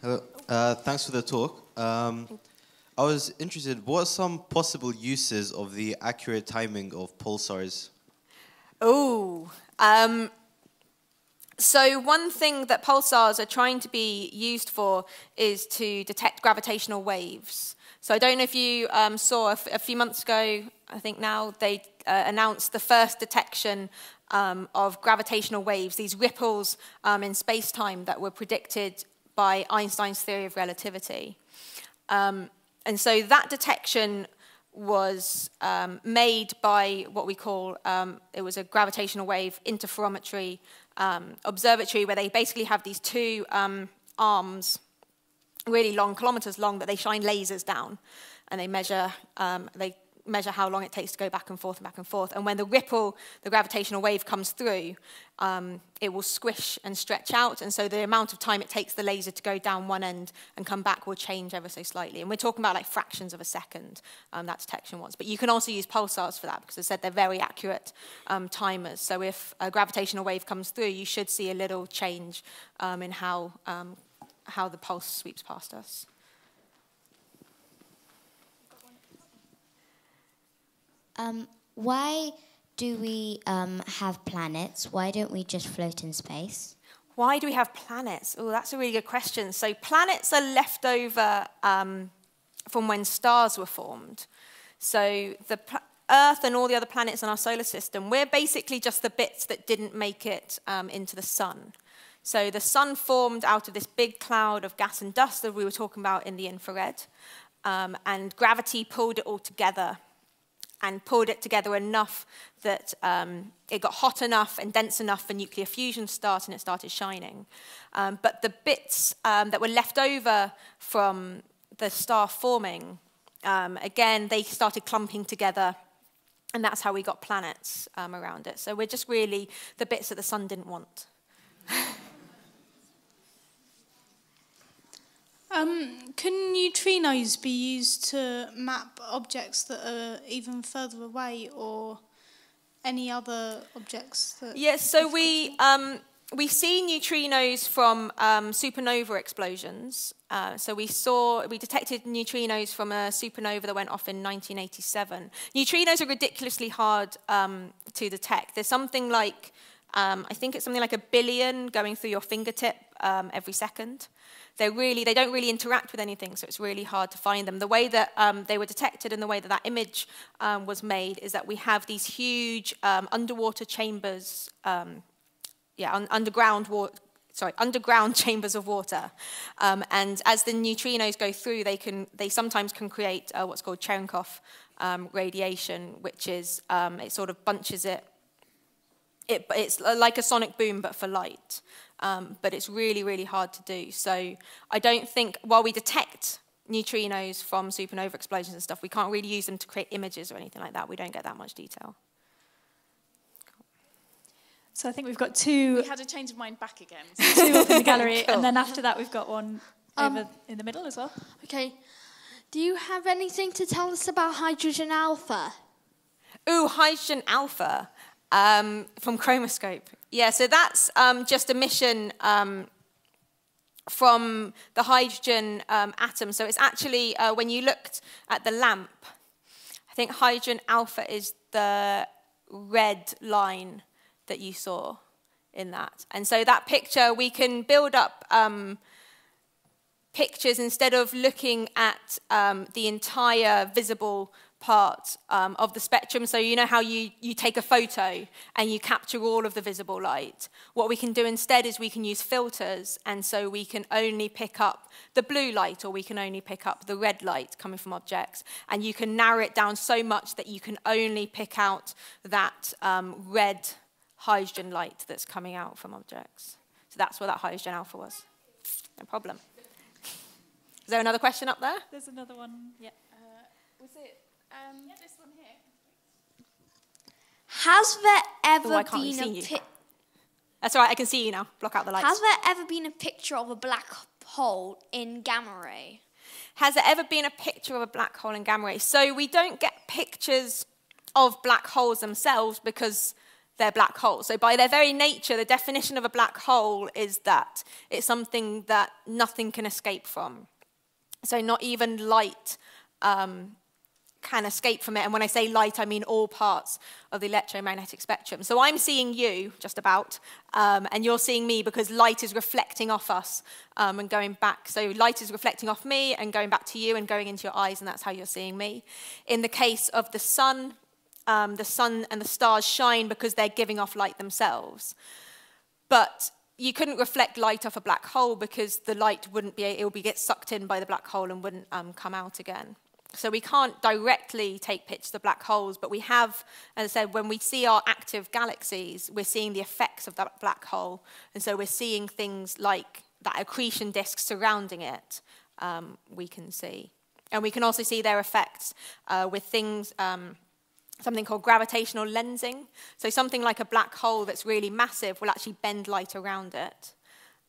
Hello. Uh, thanks for the talk. Um, I was interested, what are some possible uses of the accurate timing of pulsars? Oh, um, so one thing that pulsars are trying to be used for is to detect gravitational waves. So I don't know if you um, saw a, few months ago, I think now, they uh, announced the first detection um, of gravitational waves, these ripples um, in space-time that were predicted by Einstein's theory of relativity. Um, and so that detection was um, made by what we call, um, it was a gravitational wave interferometry um, observatory where they basically have these two um, arms, really long, kilometers long, that they shine lasers down. And they measure, um, they measure how long it takes to go back and forth and back and forth. And when the ripple, the gravitational wave comes through, um, it will squish and stretch out. And so the amount of time it takes the laser to go down one end and come back will change ever so slightly. And we're talking about like fractions of a second, um, that detection was. But you can also use pulsars for that because I said they're very accurate um, timers. So if a gravitational wave comes through, you should see a little change um, in how, um, how the pulse sweeps past us. Um, why do we um, have planets? Why don't we just float in space? Why do we have planets? Oh, that's a really good question. So planets are left over um, from when stars were formed. So the Earth and all the other planets in our solar system, we're basically just the bits that didn't make it um, into the sun. So the sun formed out of this big cloud of gas and dust that we were talking about in the infrared. Um, and gravity pulled it all together and pulled it together enough that um, it got hot enough and dense enough for nuclear fusion to start and it started shining. Um, but the bits um, that were left over from the star forming, um, again, they started clumping together and that's how we got planets um, around it. So we're just really the bits that the sun didn't want. Um, can neutrinos be used to map objects that are even further away or any other objects? yes, so we, um, we see neutrinos from um, supernova explosions. Uh, so we saw, we detected neutrinos from a supernova that went off in 1987. Neutrinos are ridiculously hard um, to detect. There's something like, um, I think it's something like a billion going through your fingertip um, every second they really they don't really interact with anything, so it's really hard to find them. The way that um, they were detected and the way that that image um, was made is that we have these huge um, underwater chambers, um, yeah, un underground water. Sorry, underground chambers of water, um, and as the neutrinos go through, they can they sometimes can create uh, what's called Cherenkov um, radiation, which is it sort of bunches it it, it's like a sonic boom, but for light um, but it's really, really hard to do. So I don't think, while we detect neutrinos from supernova explosions and stuff, we can't really use them to create images or anything like that. We don't get that much detail. So I think we've got two. We had a change of mind back again. So two up in the gallery, cool. and then after that we've got one um, over in the middle as well. Okay. Do you have anything to tell us about hydrogen alpha? Ooh, hydrogen alpha um, from Chromoscope. Yeah, so that's um, just emission um, from the hydrogen um, atom. So it's actually, uh, when you looked at the lamp, I think hydrogen alpha is the red line that you saw in that. And so that picture, we can build up um, pictures instead of looking at um, the entire visible part um, of the spectrum. So you know how you, you take a photo and you capture all of the visible light. What we can do instead is we can use filters, and so we can only pick up the blue light or we can only pick up the red light coming from objects. And you can narrow it down so much that you can only pick out that um, red hydrogen light that's coming out from objects. So that's where that hydrogen alpha was. No problem. Is there another question up there? There's another one. Yeah. Uh, was it um, yeah, this one here. Has there ever Ooh, been a picture? That's all right, I can see you now. Block out the lights. Has there ever been a picture of a black hole in gamma ray? Has there ever been a picture of a black hole in gamma ray? So we don't get pictures of black holes themselves because they're black holes. So, by their very nature, the definition of a black hole is that it's something that nothing can escape from. So, not even light um, can escape from it. And when I say light, I mean all parts of the electromagnetic spectrum. So, I'm seeing you, just about, um, and you're seeing me because light is reflecting off us um, and going back. So, light is reflecting off me and going back to you and going into your eyes, and that's how you're seeing me. In the case of the sun, um, the sun and the stars shine because they're giving off light themselves. But you couldn't reflect light off a black hole because the light wouldn't be, it would be get sucked in by the black hole and wouldn't um, come out again. So we can't directly take pictures of black holes, but we have, as I said, when we see our active galaxies, we're seeing the effects of that black hole. And so we're seeing things like that accretion disk surrounding it, um, we can see. And we can also see their effects uh, with things, um, something called gravitational lensing. So something like a black hole that's really massive will actually bend light around it.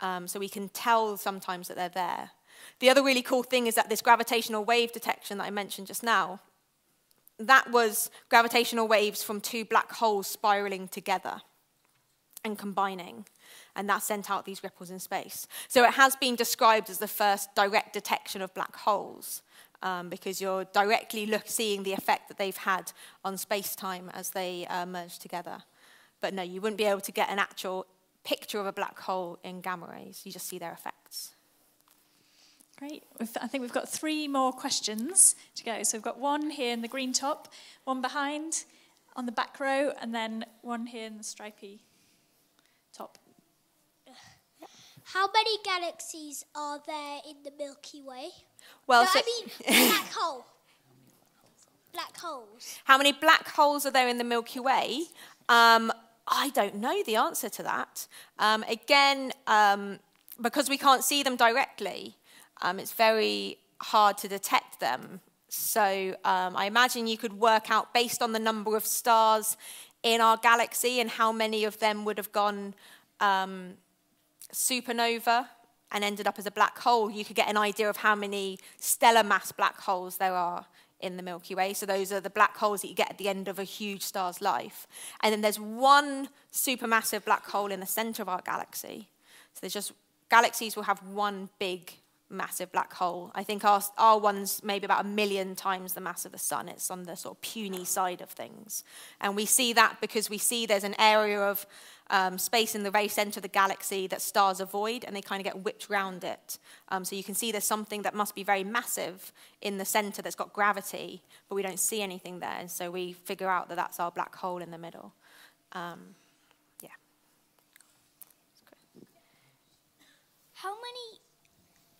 Um, so we can tell sometimes that they're there. The other really cool thing is that this gravitational wave detection that I mentioned just now, that was gravitational waves from two black holes spiraling together and combining. And that sent out these ripples in space. So it has been described as the first direct detection of black holes um, because you're directly look, seeing the effect that they've had on space-time as they uh, merge together. But no, you wouldn't be able to get an actual picture of a black hole in gamma rays. You just see their effects. Great. I think we've got three more questions to go. So we've got one here in the green top, one behind on the back row, and then one here in the stripy top. How many galaxies are there in the Milky Way? Well, no, so I mean black hole. Black holes. How many black holes are there in the Milky Way? Um, I don't know the answer to that. Um, again, um, because we can't see them directly, um, it's very hard to detect them. So um, I imagine you could work out based on the number of stars in our galaxy and how many of them would have gone um, supernova and ended up as a black hole, you could get an idea of how many stellar mass black holes there are in the Milky Way. So those are the black holes that you get at the end of a huge star's life. And then there's one supermassive black hole in the center of our galaxy. So there's just galaxies will have one big massive black hole. I think our, our one's maybe about a million times the mass of the sun. It's on the sort of puny side of things. And we see that because we see there's an area of um, space in the very center of the galaxy that stars avoid, and they kind of get whipped around it. Um, so you can see there's something that must be very massive in the center that's got gravity, but we don't see anything there. And so we figure out that that's our black hole in the middle. Um, yeah. How many,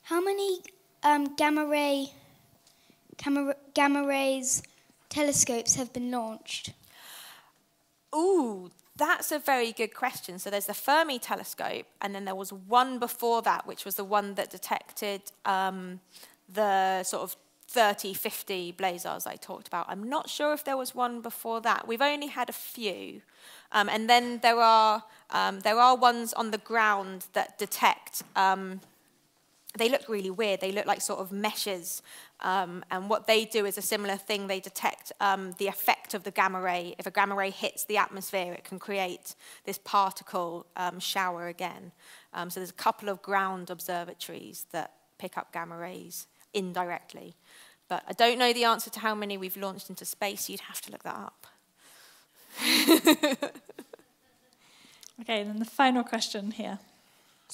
how many um, gamma ray, gamma, gamma rays telescopes have been launched? Ooh, that's a very good question. So there's the Fermi telescope, and then there was one before that, which was the one that detected um, the sort of 30, 50 blazars I talked about. I'm not sure if there was one before that. We've only had a few. Um, and then there are, um, there are ones on the ground that detect um, they look really weird. They look like sort of meshes. Um, and what they do is a similar thing. They detect um, the effect of the gamma ray. If a gamma ray hits the atmosphere, it can create this particle um, shower again. Um, so there's a couple of ground observatories that pick up gamma rays indirectly. But I don't know the answer to how many we've launched into space. You'd have to look that up. okay, then the final question here.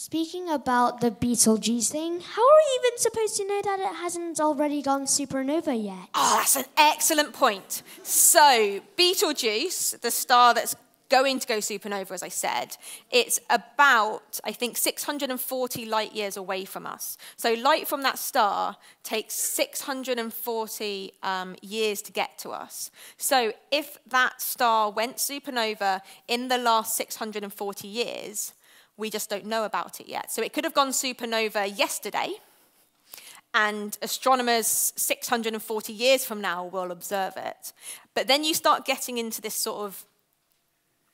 Speaking about the Betelgeuse thing, how are we even supposed to know that it hasn't already gone supernova yet? Oh, that's an excellent point. So, Betelgeuse, the star that's going to go supernova, as I said, it's about, I think, 640 light years away from us. So, light from that star takes 640 um, years to get to us. So, if that star went supernova in the last 640 years, we just don't know about it yet. So it could have gone supernova yesterday, and astronomers 640 years from now will observe it. But then you start getting into this sort of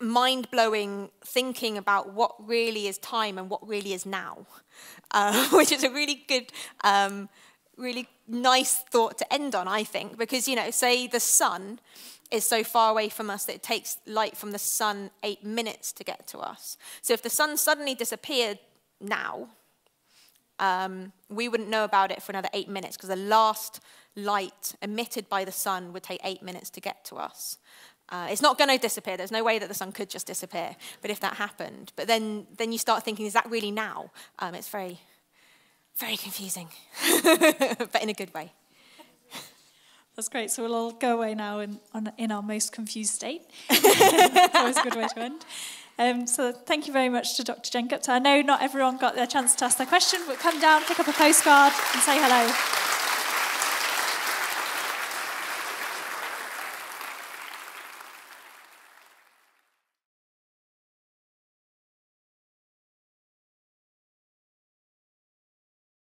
mind blowing thinking about what really is time and what really is now, uh, which is a really good, um, really nice thought to end on, I think, because, you know, say the sun is so far away from us that it takes light from the sun eight minutes to get to us. So if the sun suddenly disappeared now, um, we wouldn't know about it for another eight minutes because the last light emitted by the sun would take eight minutes to get to us. Uh, it's not going to disappear. There's no way that the sun could just disappear. But if that happened, but then then you start thinking, is that really now? Um, it's very, very confusing, but in a good way. That's great. So we'll all go away now in, on, in our most confused state. It's always a good way to end. Um, so thank you very much to Dr. Jen I know not everyone got their chance to ask their question, but come down, pick up a postcard and say hello.